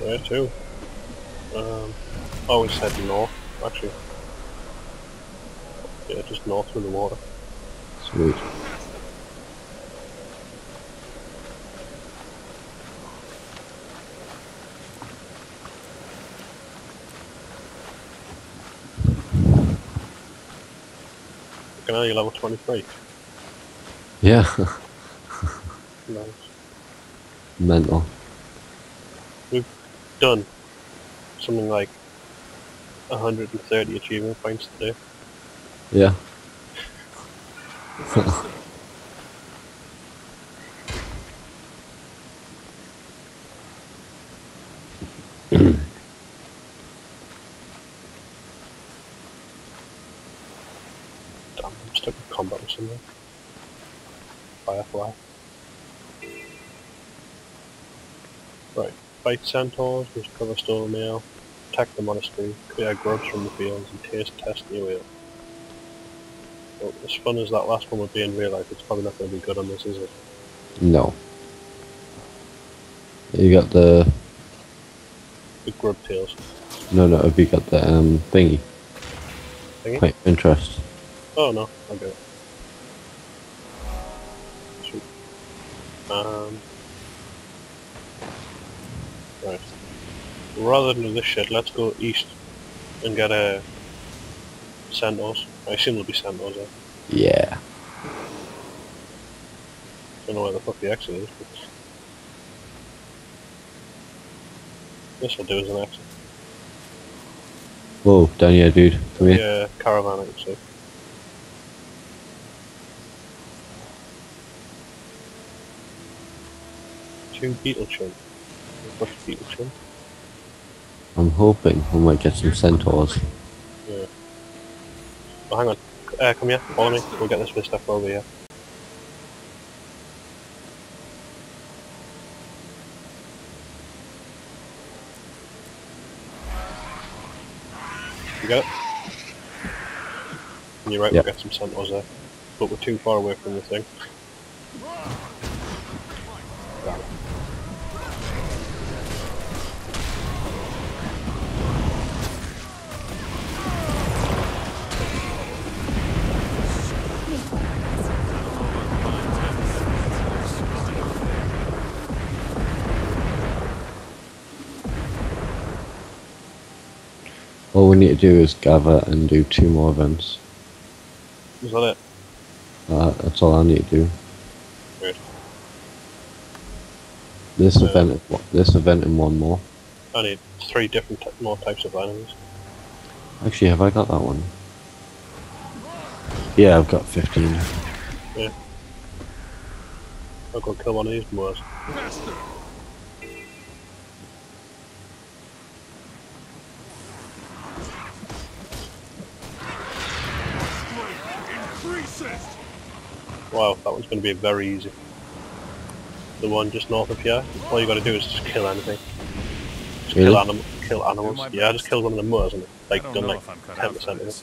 Where to? Um, oh, we said north, actually. Yeah, just north through the water. Sweet. Can I level 23? Yeah. Nice. Mental. Done. Something like 130 achievement points today. Yeah. Damn, I'm stuck in combat or something. Firefly. Right. Fight centaurs, discover stolen mail, attack the monastery, clear grubs from the fields, and taste test new ale. Well, as fun as that last one would be in real life, it's probably not going to be good on this, is it? No. You got the The grub tails. no no have you got the um thingy? Thingy? Interest. Oh no, I'll get it. Sweet. Um. Right. Rather than this shit, let's go east and get a centaurs. I assume there'll be centaurs there. Yeah. I Don't know where the fuck the exit is, but this will do as an exit. Whoa, down here dude. Come here. Yeah, caravan say. Two beetle chin. I'm hoping we might get some centaurs. Yeah. Oh, hang on. Uh, come here, follow me. We'll get this bit stuff over here. You got it? And you're right, Yeah. we'll get some centaurs there. But we're too far away from the thing. All we need to do is gather and do two more events. Is that it? Uh, that's all I need to do. Good. This Uh, event, this event, and one more. I need three different t- more types of enemies. Actually, have I got that one? Yeah, I've got 15. Yeah. I'll go kill one of these moas. Wow, that one's going to be very easy. The one just north of here, all you got to do is just kill anything. Just kill, Really? anim- kill animals. Yeah, I just killed one of the moas and I like don't done know like if I'm cut ten out for percent of it.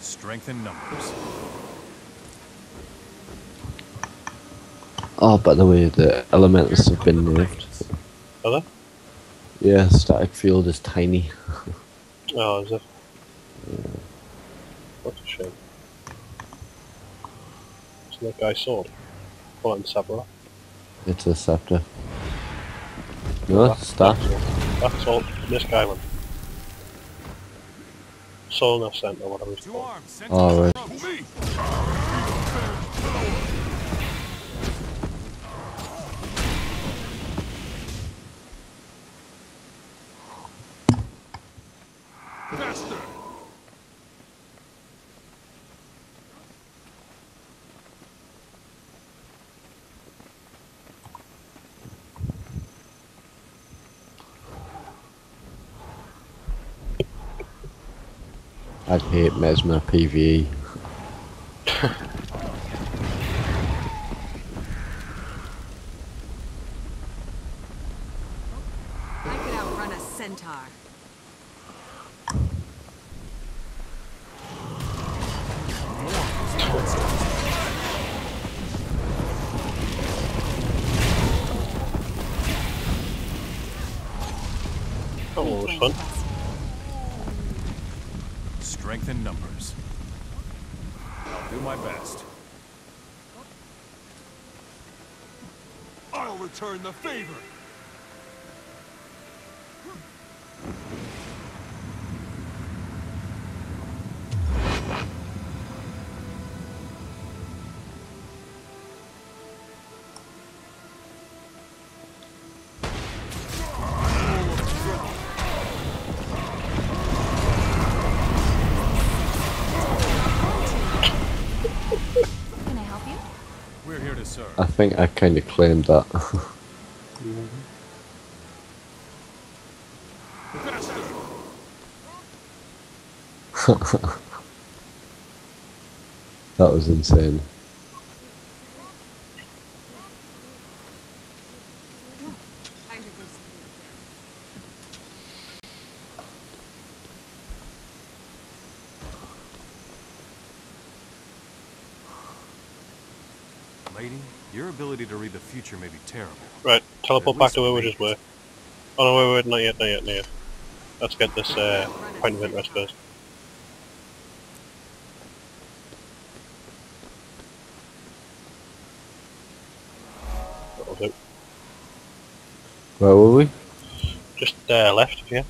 Strength in numbers. Oh, by the way, the elementals have been nerfed. Are they? Yeah, static field is tiny. Oh, is it? What a shame. Isn't that guy sword? Pull it in Sabra. It's a scepter. No, staff. That's all. This guy one. Solna Center, whatever it's Two called. arms. I'd hate Mesmer PvE. Do my best. I'll return the favor. Think I kind of claimed that. That was insane. Time to do something. Lady, your ability to read the future may be terrible. Right, teleport back to where we just were. Oh no, wait, wait, not yet, not yet, not yet. Let's get this uh, point of interest first. That'll do. Where were we? Just uh, left of here.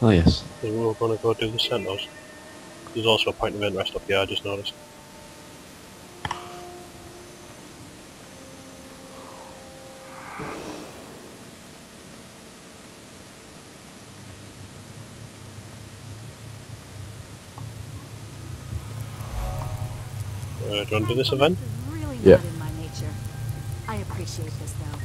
Oh yes. We were going to go do the Sentinels. There's also a point of interest up here, I just noticed. Uh, do you want to do this event? Really Yeah. in my nature. I appreciate this though.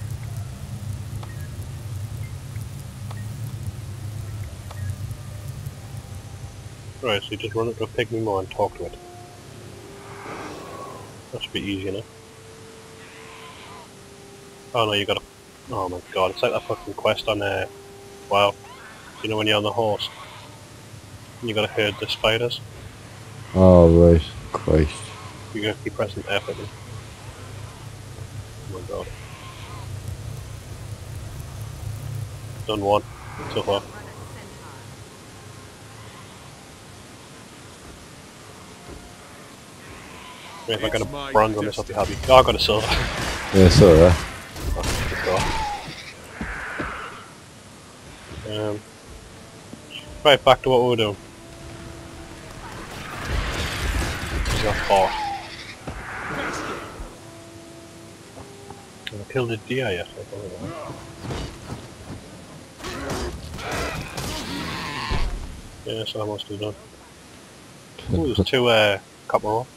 Right, so you just run up to a pygmy moa and talk to it. That should be easy enough. Oh no, you gotta... Oh my god, it's like that fucking quest on there. uh, WoW. You know when you're on the horse? And you gotta herd the spiders? Oh right. Christ. You gotta keep pressing F at them. Oh my god. Done one, so far. Run a centaur. I mean, if I got a bronze on this, I'll be happy. Oh, I got a silver. Yeah, so there. Oh. Um, right, back to what we were doing. This is our fort. Faster! Have I killed a deer yet? I know. Yeah, must have done. There's two uh, copper ore.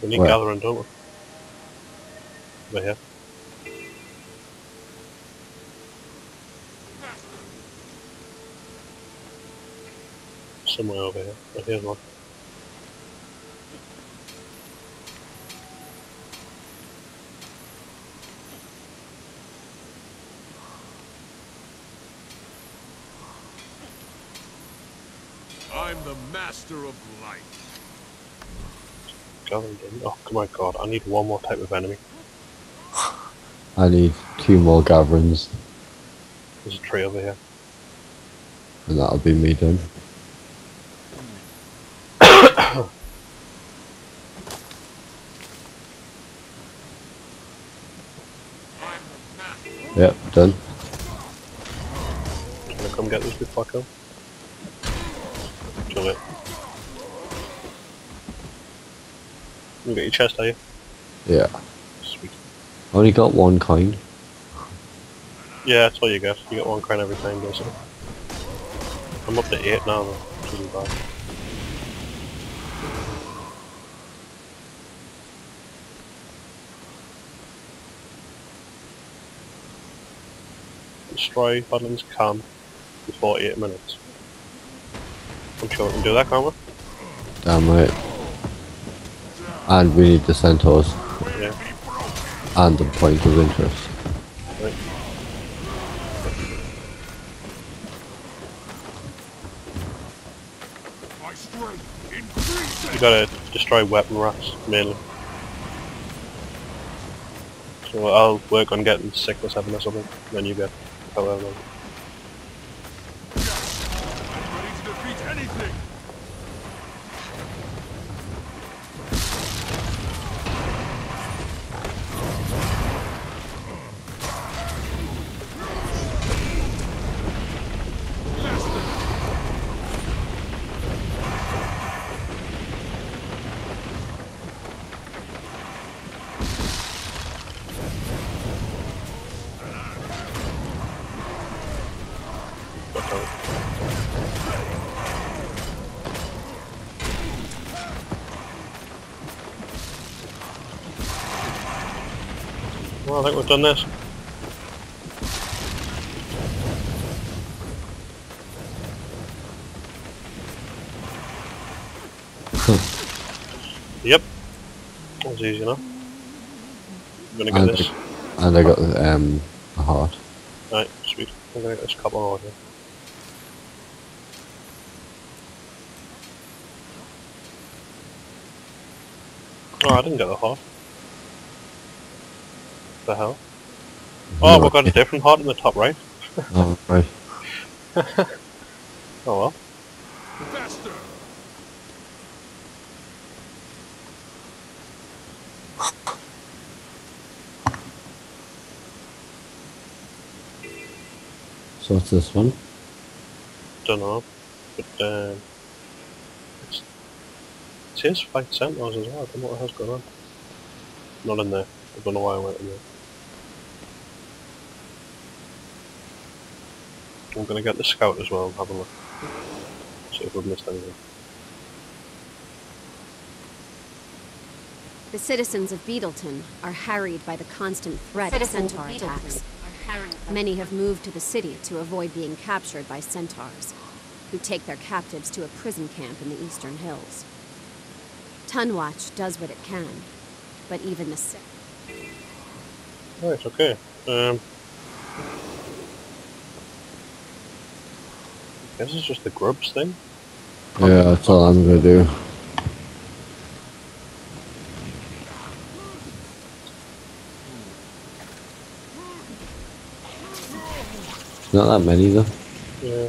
We need Where? gathering, don't we? Over here. Somewhere over here. Oh, here's one. I'm the master of light. Gathering. Oh my god, I need one more type of enemy. I need two more gatherings, There's a tree over here. and that'll be me done. I'm the master. Yep, done. Can I come get this before I Kill it. You got your chest, are you? Yeah. Sweet. Only got one coin. Yeah, that's all you get. You get one coin every time, basically. I'm up to eight now, though. Which isn't bad. Destroy Badlands camp before eight minutes. I'm sure we can do that, can't we? Damn right. And we need the centaurs Yeah. and the point of interest. Right. You gotta destroy weapon rats, mainly. So I'll work on getting six or seven or something, then you get however Well, I think we've done this. yep. That was easy enough. I'm gonna get And, this. and I got um, a heart. Right, sweet. I'm gonna get this couple more here. Oh, I didn't get the heart. The hell? Oh, we've got a different heart in the top right. Oh, right. Oh well. faster. So what's this one? Don't know. But, um... It's, it says fight sentinels as well. I don't know what the hell's going on. Not in there. I don't know why I went in there. I'm gonna get the scout as well and have a look. See if we've missed anything. The citizens of Beetletun are harried by the constant threat of Citizens of centaur Beetletun attacks. are harried by- Many have moved to the city to avoid being captured by centaurs, who take their captives to a prison camp in the eastern hills. Tunwatch does what it can, but even the sick. Right, okay. Um... This is just the grubs thing. Yeah, that's all I'm gonna do. Not that many though. Yeah.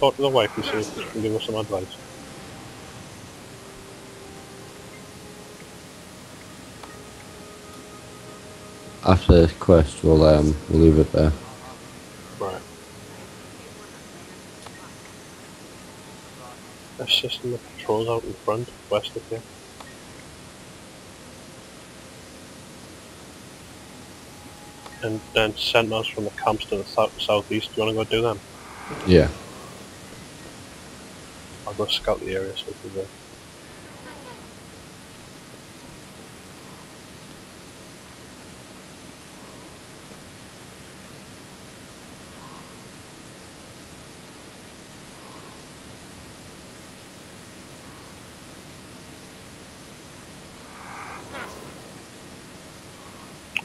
Talk to the wife and see if she can give us some advice. After this quest, we'll um, we'll leave it there. Right. Assisting the patrols out in front, west of here. And then sentinels from the camps to the south southeast. Do you want to go do them? Yeah. Go scout the area so we can go.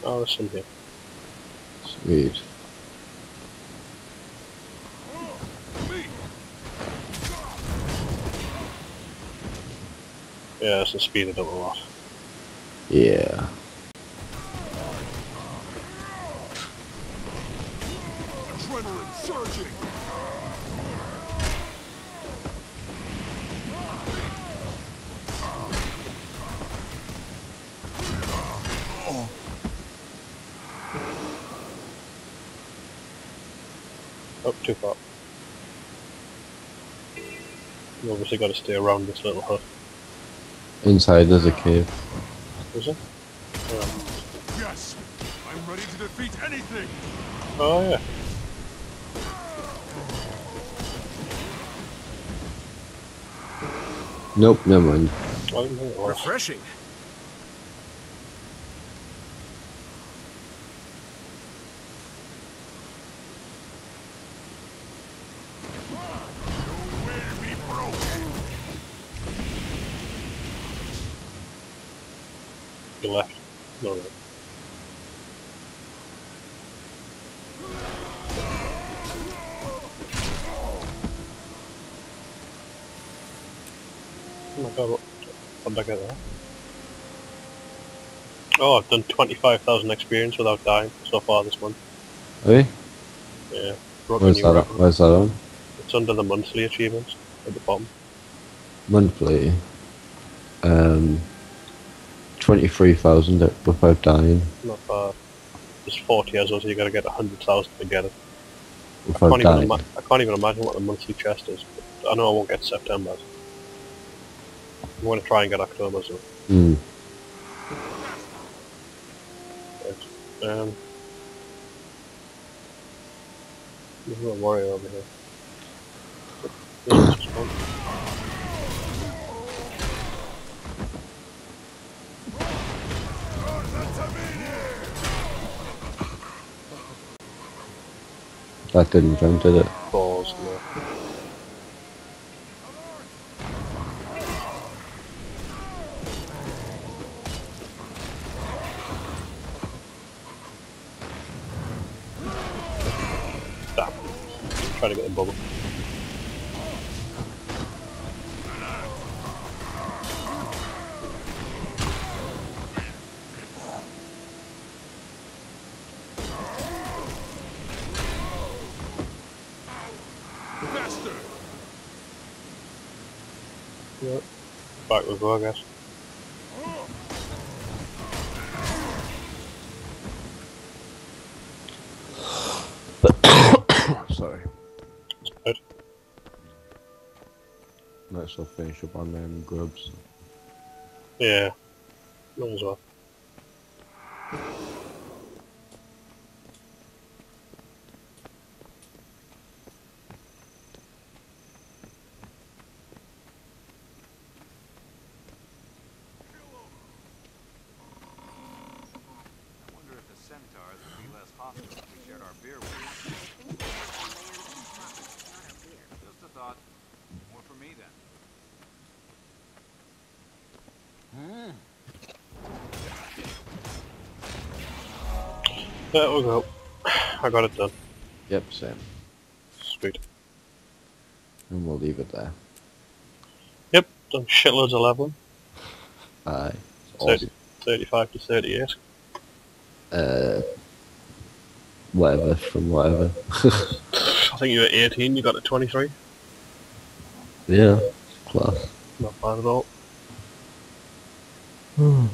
Oh, there's some here. Sweet. Yeah, it's speeded up a lot. Yeah. Adrenaline surging. Oh, too far. You obviously got to stay around this little hut. Inside there's a cave. Is it? Yes. I'm ready to defeat anything. Oh yeah. Nope, never mind. I didn't think it was. Refreshing. You left. No, no. Oh my god, what, what did I get there? Oh, I've done 25,000 experience without dying so far this month. Hey, Yeah. Where's that? record. On? Where's that on? It's under the monthly achievements at the bottom. Monthly. Um, twenty-three thousand without dying. Not bad. There's 40 as well, so you gotta get 100,000 to get it. I Without can't, even dying. ima- I can't even imagine what the monthly chest is. But I know I won't get September's. I'm going to try and get October's though. Hmm. Right. Um, there's no warrior over here. Yeah, it's just fun. That didn't jump, did it? Try to get the bubble. Faster! Yep. Back we go, I guess. Good. As well finish up on them grubs. Yeah. Might as well. I wonder if the centaurs would be less hostile if we shared our beer with them. Just a thought. More for me then. There we go. I got it done. Yep, same. Sweet. And we'll leave it there. Yep, done shitloads of leveling. Aye. Thirty- 35 to 38. Uh, whatever from whatever. I think you were 18, you got to 23. yeah, class. Not bad at all. Hmm.